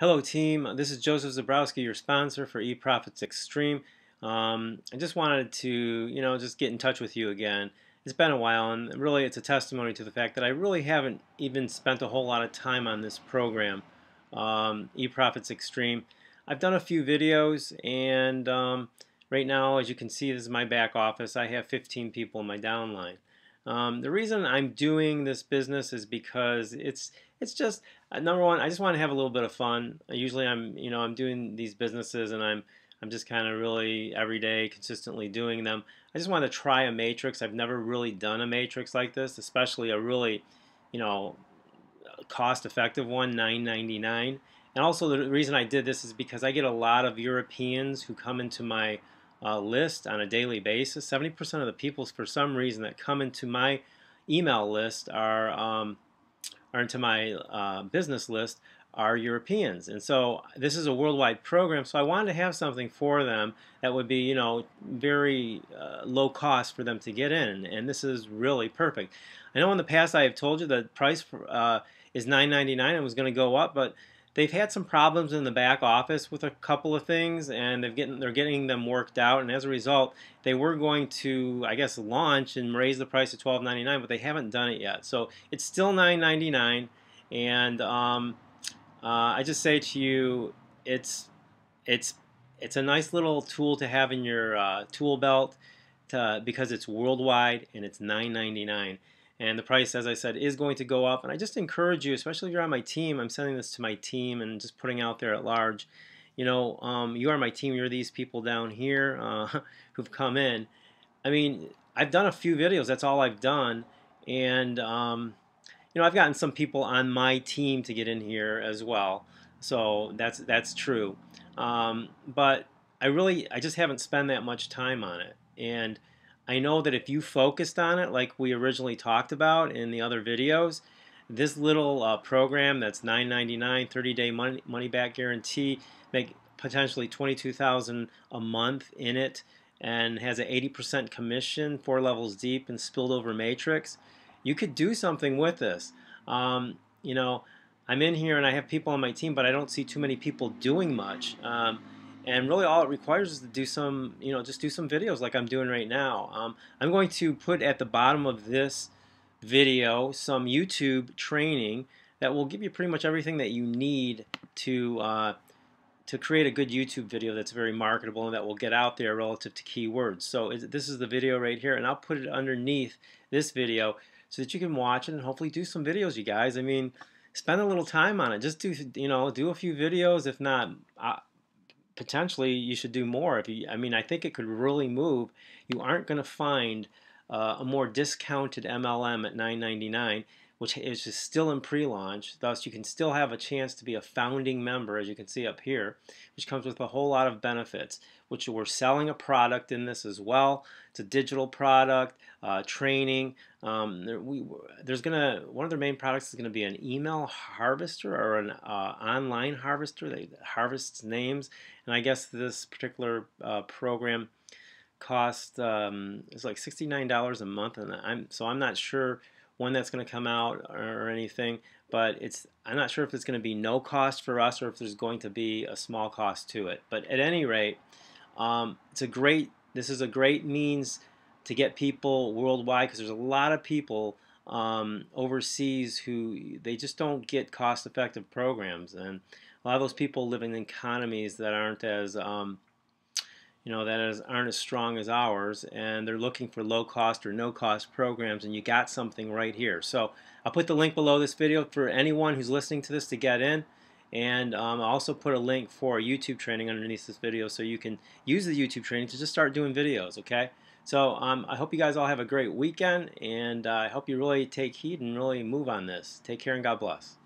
Hello team, this is Joseph Zabrosky, your sponsor for eProfits Extreme. Um, I just wanted to, you know, just get in touch with you again. It's been a while and really it's a testimony to the fact that I really haven't even spent a whole lot of time on this program, um, eProfits Extreme. I've done a few videos and um, right now as you can see this is my back office. I have 15 people in my downline. Um, the reason I'm doing this business is because it's it's just uh, number one. I just want to have a little bit of fun. Usually, I'm you know I'm doing these businesses and I'm I'm just kind of really every day consistently doing them. I just want to try a matrix. I've never really done a matrix like this, especially a really you know cost-effective one, 9.99. And also the reason I did this is because I get a lot of Europeans who come into my uh, list on a daily basis. 70% of the people, for some reason, that come into my email list are, um, are into my uh, business list are Europeans. And so this is a worldwide program, so I wanted to have something for them that would be, you know, very uh, low cost for them to get in. And this is really perfect. I know in the past I have told you the price uh, is $9.99 and was going to go up, but they've had some problems in the back office with a couple of things and they've getting they're getting them worked out and as a result they were going to I guess launch and raise the price to $12.99 but they haven't done it yet. So it's still $9.99 and um, uh, I just say to you it's it's it's a nice little tool to have in your uh, tool belt to, because it's worldwide and it's $9.99 and the price as I said is going to go up. And I just encourage you especially if you're on my team I'm sending this to my team and just putting out there at large you know um, you are my team you're these people down here uh, who've come in. I mean I've done a few videos that's all I've done. And um, you know I've gotten some people on my team to get in here as well. So that's that's true. Um, but I really I just haven't spent that much time on it. And I know that if you focused on it like we originally talked about in the other videos, this little uh, program that's $9.99, 30-day money, money back guarantee, make potentially 22,000 a month in it and has an 80% commission, four levels deep and spilled over matrix, you could do something with this. Um, you know, I'm in here and I have people on my team, but I don't see too many people doing much. Um, and really all it requires is to do some you know just do some videos like I'm doing right now. Um, I'm going to put at the bottom of this video some YouTube training that will give you pretty much everything that you need to uh, to create a good YouTube video that's very marketable and that will get out there relative to keywords. So this is the video right here and I'll put it underneath this video so that you can watch it and hopefully do some videos you guys. I mean spend a little time on it. Just do you know do a few videos. If not uh, potentially you should do more. If you, I mean, I think it could really move. You aren't going to find uh, a more discounted MLM at 9.99, which is still in pre-launch. Thus, you can still have a chance to be a founding member, as you can see up here, which comes with a whole lot of benefits. Which we're selling a product in this as well. It's a digital product, uh, training. Um, there, we, there's gonna one of their main products is gonna be an email harvester or an uh, online harvester that harvests names. And I guess this particular uh, program cost um, it's like $69 a month, and I'm so I'm not sure when that's going to come out or anything. But it's I'm not sure if it's going to be no cost for us or if there's going to be a small cost to it. But at any rate, um, it's a great. This is a great means to get people worldwide because there's a lot of people um, overseas who they just don't get cost-effective programs, and a lot of those people live in economies that aren't as um, you know that is, aren't as strong as ours and they're looking for low cost or no cost programs and you got something right here. So I'll put the link below this video for anyone who's listening to this to get in and um, I'll also put a link for YouTube training underneath this video so you can use the YouTube training to just start doing videos okay? So um, I hope you guys all have a great weekend and uh, I hope you really take heed and really move on this. Take care and God bless